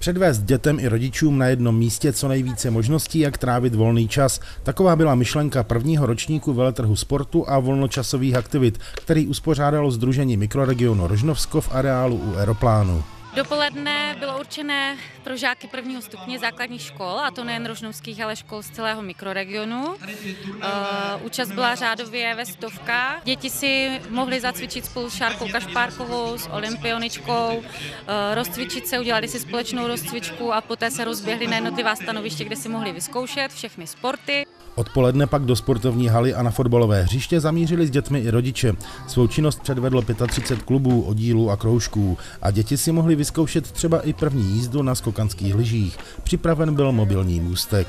Předvést dětem i rodičům na jednom místě co nejvíce možností, jak trávit volný čas. Taková byla myšlenka prvního ročníku veletrhu sportu a volnočasových aktivit, který uspořádalo Združení mikroregionu Rožnovsko v areálu u Aeroplánu. Dopoledne bylo určené pro žáky prvního stupně základních škol, a to nejen rožnovských, ale škol z celého mikroregionu. Uh, účast byla řádově ve stovkách. Děti si mohly zacvičit spolu s Šárkou Kašpárkovou, s olympioničkou, uh, rozcvičit se, udělali si společnou rozcvičku a poté se rozběhli na jednotlivá stanoviště, kde si mohli vyzkoušet všechny sporty. Odpoledne pak do sportovní haly a na fotbalové hřiště zamířili s dětmi i rodiče. Svou činnost předvedlo 35 klubů, oddílů a kroužků a děti si mohly vyzkoušet třeba i první jízdu na skokanských lyžích. Připraven byl mobilní můstek.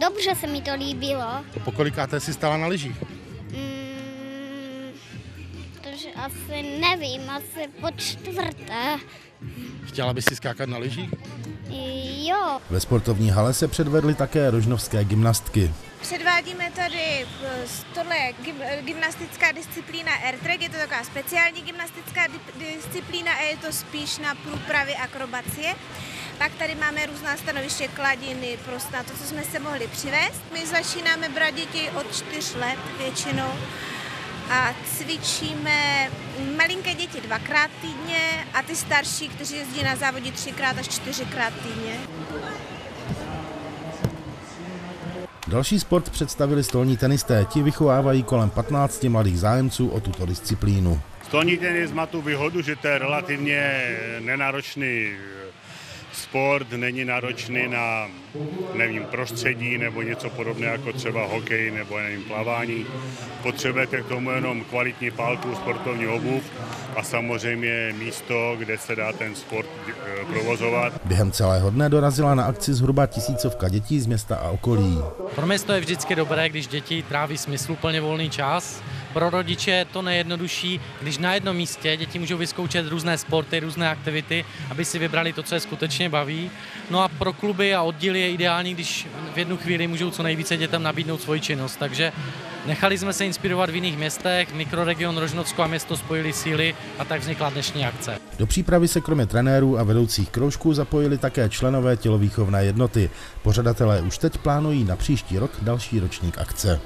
Dobře se mi to líbilo. Po kolikáté si stala na lyžích? Asi nevím, asi po čtvrté. Chtěla by si skákat na lyžích? Jo. Ve sportovní hale se předvedly také rožnovské gymnastky. Předvádíme tady, tohle je gymnastická disciplína airtrack, je to taková speciální gymnastická disciplína a je to spíš na průpravy akrobacie. Pak tady máme různá stanoviště kladiny, prostě na to, co jsme se mohli přivést. My začínáme brát děti od 4 let většinou a cvičíme malinké děti dvakrát týdně a ty starší, kteří jezdí na závodě třikrát až čtyřikrát týdně. Další sport představili stolní tenisté. Ti vychovávají kolem 15 mladých zájemců o tuto disciplínu. Stolní tenis má tu výhodu, že to je relativně nenáročný sport, není náročný na nevím, prostředí nebo něco podobného jako třeba hokej nebo nevím, plavání. Potřebujete k tomu jenom kvalitní pálku, sportovní obuv a samozřejmě místo, kde se dá ten sport eh, provozovat. Během celého dne dorazila na akci zhruba tisícovka dětí z města a okolí. Pro město je vždycky dobré, když děti tráví smysluplně volný čas. Pro rodiče je to nejjednodušší, když na jednom místě děti můžou vyzkoušet různé sporty, různé aktivity, aby si vybrali to, co je skutečně baví. No a pro kluby a oddíly je ideální, když v jednu chvíli můžou co nejvíce dětem nabídnout svoji činnost. Takže nechali jsme se inspirovat v jiných městech, mikroregion Rožnovsko a město spojili síly a tak vznikla dnešní akce. Do přípravy se kromě trenérů a vedoucích kroužků zapojili také členové tělovýchovné jednoty. Pořadatelé už teď plánují na příští rok další ročník akce.